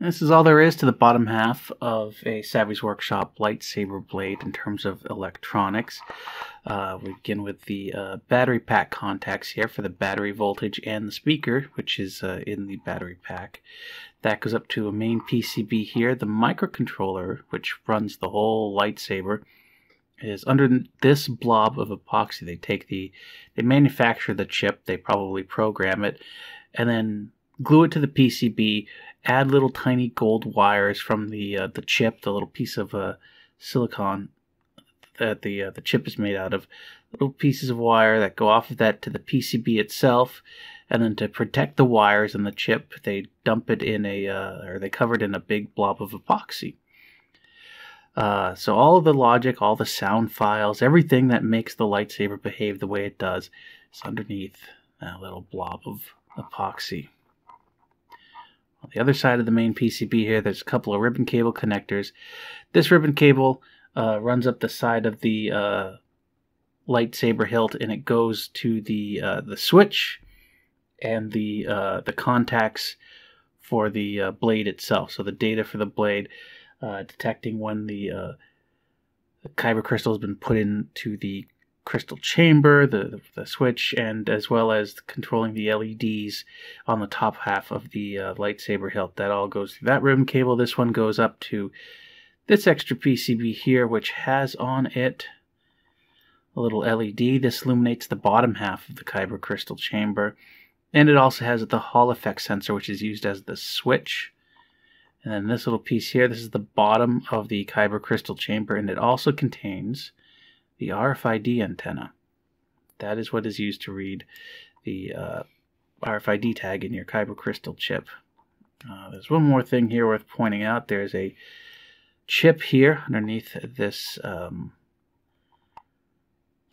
This is all there is to the bottom half of a Savi's Workshop lightsaber blade in terms of electronics. Uh, we begin with the uh, battery pack contacts here for the battery voltage and the speaker, which is uh, in the battery pack. That goes up to a main PCB here. The microcontroller, which runs the whole lightsaber, is under this blob of epoxy. They take the, they manufacture the chip, they probably program it, and then glue it to the PCB, add little tiny gold wires from the uh, the chip, the little piece of uh, silicon that the uh, the chip is made out of, little pieces of wire that go off of that to the PCB itself, and then to protect the wires and the chip, they dump it in a uh, or they cover it in a big blob of epoxy. Uh, so all of the logic, all the sound files, everything that makes the lightsaber behave the way it does is underneath that little blob of epoxy. On the other side of the main PCB here, there's a couple of ribbon cable connectors. This ribbon cable uh, runs up the side of the uh, lightsaber hilt, and it goes to the uh, the switch and the uh, the contacts for the uh, blade itself. So the data for the blade, uh, detecting when the, the kyber crystal has been put into the crystal chamber, the, the switch, and as well as controlling the LEDs on the top half of the uh, lightsaber hilt. That all goes through that ribbon cable. This one goes up to this extra PCB here, which has on it a little LED. This illuminates the bottom half of the kyber crystal chamber. And it also has the Hall effect sensor, which is used as the switch. And then this little piece here, this is the bottom of the kyber crystal chamber, and it also contains the RFID antenna. That is what is used to read the uh, RFID tag in your Kyber Crystal chip. Uh, there's one more thing here worth pointing out. There's a chip here underneath this um,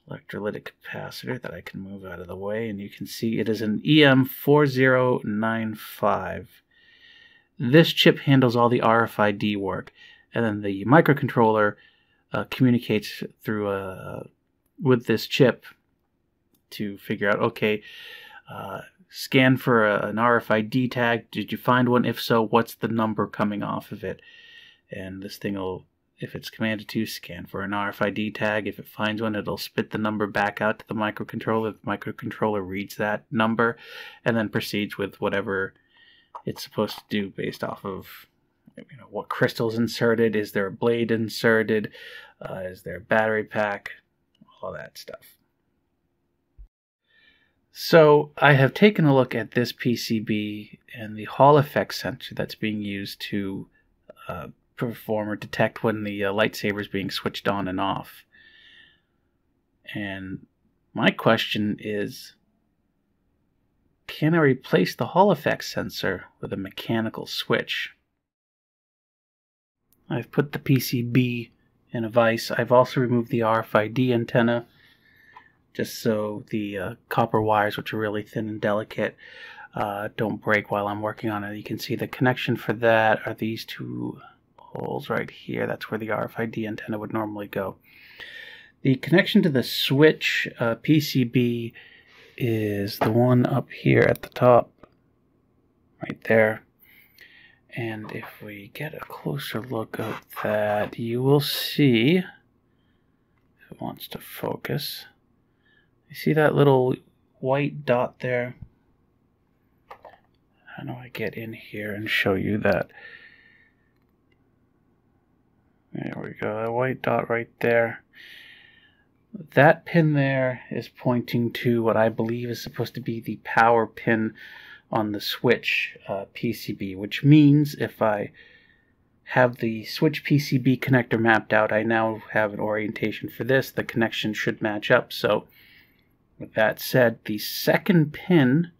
electrolytic capacitor that I can move out of the way, and you can see it is an EM4095. This chip handles all the RFID work, and then the microcontroller uh, communicates through a uh, with this chip to figure out okay uh, scan for a, an RFID tag. Did you find one? If so what's the number coming off of it? And this thing will if it's commanded to scan for an RFID tag. If it finds one it'll spit the number back out to the microcontroller. The microcontroller reads that number and then proceeds with whatever it's supposed to do based off of you know what crystals inserted is there a blade inserted uh, is there a battery pack all that stuff so I have taken a look at this PCB and the Hall effect sensor that's being used to uh, perform or detect when the uh, lightsaber is being switched on and off. And my question is can I replace the Hall effect sensor with a mechanical switch? I've put the PCB in a vise. I've also removed the RFID antenna just so the uh, copper wires, which are really thin and delicate, uh, don't break while I'm working on it. You can see the connection for that are these two holes right here. That's where the RFID antenna would normally go. The connection to the switch uh, PCB is the one up here at the top, right there. And if we get a closer look at that, you will see, if it wants to focus, you see that little white dot there? How do I get in here and show you that? There we go, that white dot right there. That pin there is pointing to what I believe is supposed to be the power pin on the switch uh, PCB, which means if I have the switch PCB connector mapped out, I now have an orientation for this. The connection should match up. So with that said, the second pin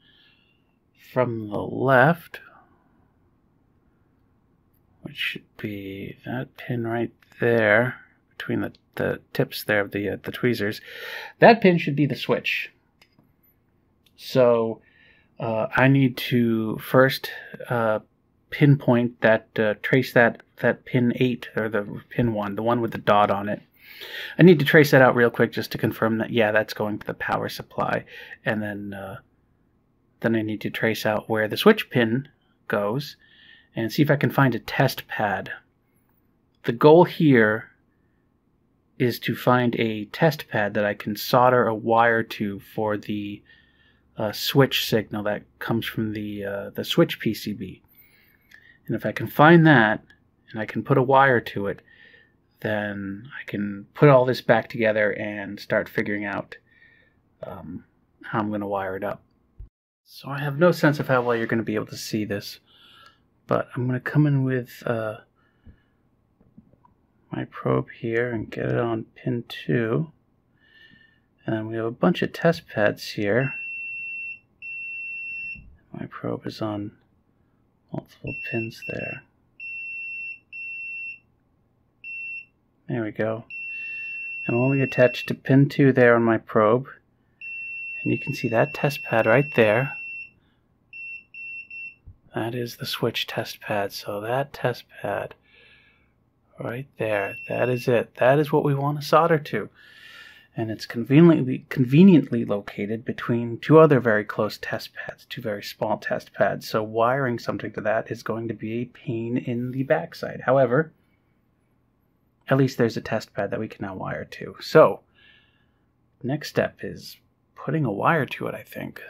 from the left, which should be that pin right there, between the, the tips there of the, uh, the tweezers, that pin should be the switch. So uh, I need to first uh, pinpoint that, uh, trace that, that pin 8, or the pin 1, the one with the dot on it. I need to trace that out real quick just to confirm that, yeah, that's going to the power supply. And then, uh, then I need to trace out where the switch pin goes. and see if I can find a test pad. The goal here is to find a test pad that I can solder a wire to for the uh, switch signal that comes from the uh, the switch PCB. And if I can find that and I can put a wire to it, then I can put all this back together and start figuring out um, how I'm going to wire it up. So I have no sense of how well you're going to be able to see this, but I'm going to come in with uh, my probe here and get it on pin 2. And we have a bunch of test pads here. My probe is on multiple pins there. There we go. I'm only attached to pin 2 there on my probe. And you can see that test pad right there. That is the switch test pad. So that test pad right there, that is it. That is what we want to solder to. And it's conveniently conveniently located between two other very close test pads, two very small test pads. So wiring something to that is going to be a pain in the backside. However, at least there's a test pad that we can now wire to. So, next step is putting a wire to it, I think.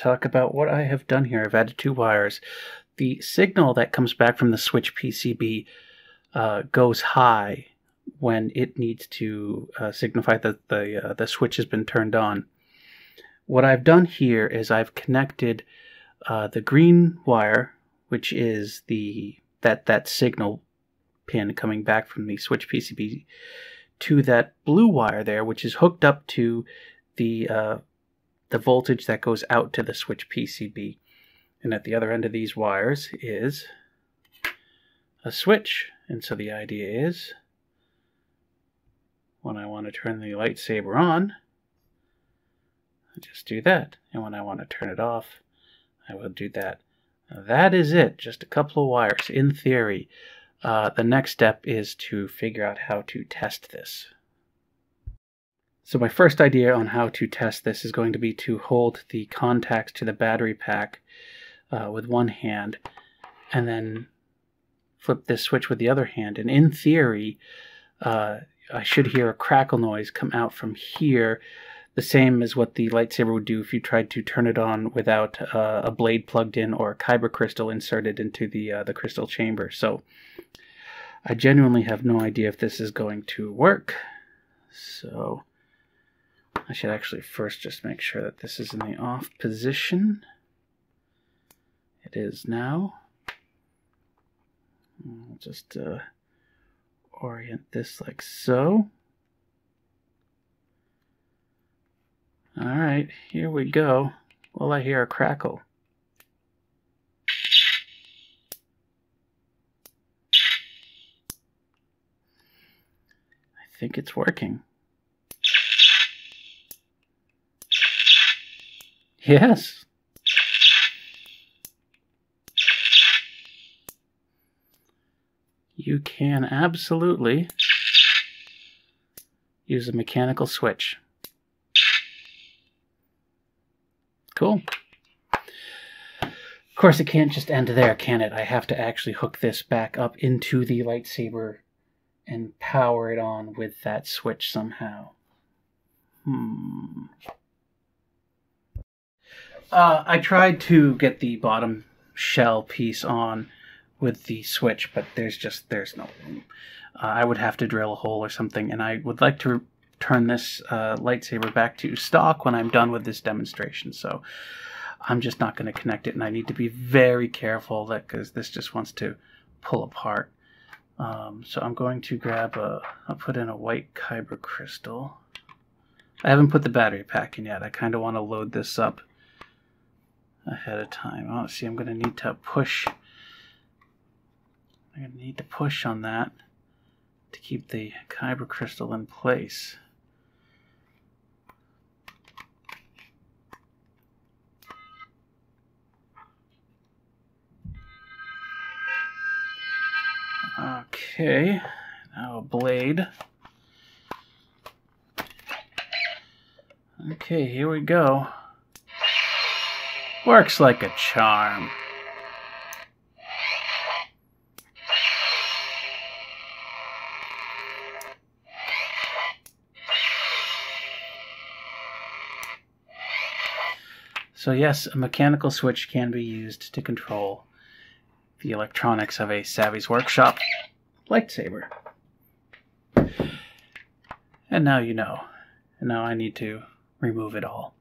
Talk about what I have done here. I've added two wires. The signal that comes back from the switch PCB uh, goes high when it needs to uh, signify that the uh, the switch has been turned on. What I've done here is I've connected uh, the green wire, which is the that that signal pin coming back from the switch PCB, to that blue wire there, which is hooked up to the uh, the voltage that goes out to the switch PCB. And at the other end of these wires is a switch. And so the idea is when I want to turn the lightsaber on, I just do that. And when I want to turn it off, I will do that. That is it, just a couple of wires in theory. Uh, the next step is to figure out how to test this. So my first idea on how to test this is going to be to hold the contacts to the battery pack uh, with one hand and then flip this switch with the other hand. And in theory, uh, I should hear a crackle noise come out from here, the same as what the lightsaber would do if you tried to turn it on without uh, a blade plugged in or a kyber crystal inserted into the uh, the crystal chamber. So I genuinely have no idea if this is going to work. So I should actually first just make sure that this is in the off position. It is now. I'll just uh, orient this like so. Alright, here we go. Well, I hear a crackle? I think it's working. Yes. You can absolutely use a mechanical switch. Cool. Of course, it can't just end there, can it? I have to actually hook this back up into the lightsaber and power it on with that switch somehow. Hmm. Uh, I tried to get the bottom shell piece on with the switch, but there's just there's no room. Uh, I would have to drill a hole or something, and I would like to turn this uh, lightsaber back to stock when I'm done with this demonstration. So I'm just not going to connect it, and I need to be very careful that because this just wants to pull apart. Um, so I'm going to grab a, I'll put in a white kyber crystal. I haven't put the battery pack in yet. I kind of want to load this up ahead of time. Oh, see, I'm going to need to push. I'm going to need to push on that to keep the kyber crystal in place. Okay, now a blade. Okay, here we go. Works like a charm. So yes, a mechanical switch can be used to control the electronics of a Savi's Workshop lightsaber. And now you know. And now I need to remove it all.